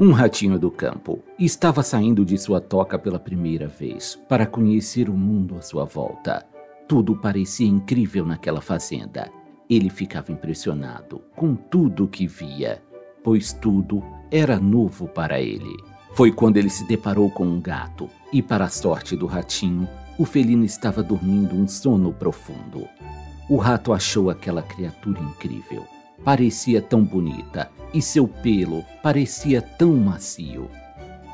Um ratinho do campo estava saindo de sua toca pela primeira vez para conhecer o mundo à sua volta. Tudo parecia incrível naquela fazenda. Ele ficava impressionado com tudo o que via, pois tudo era novo para ele. Foi quando ele se deparou com um gato e, para a sorte do ratinho, o felino estava dormindo um sono profundo. O rato achou aquela criatura incrível. Parecia tão bonita e seu pelo parecia tão macio.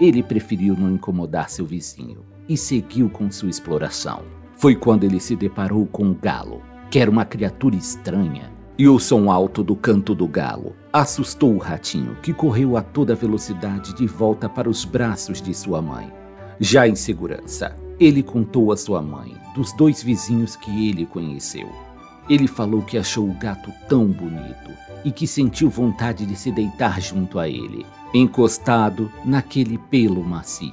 Ele preferiu não incomodar seu vizinho e seguiu com sua exploração. Foi quando ele se deparou com o galo, que era uma criatura estranha. E o som alto do canto do galo assustou o ratinho, que correu a toda velocidade de volta para os braços de sua mãe. Já em segurança, ele contou à sua mãe dos dois vizinhos que ele conheceu. Ele falou que achou o gato tão bonito e que sentiu vontade de se deitar junto a ele, encostado naquele pelo macio,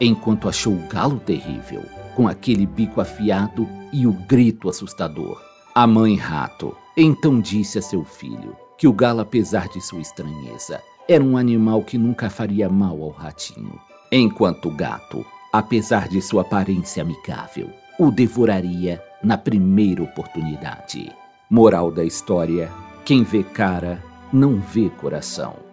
enquanto achou o galo terrível, com aquele bico afiado e o grito assustador. A mãe rato então disse a seu filho que o galo, apesar de sua estranheza, era um animal que nunca faria mal ao ratinho, enquanto o gato, apesar de sua aparência amigável, o devoraria na primeira oportunidade. Moral da história: quem vê cara não vê coração.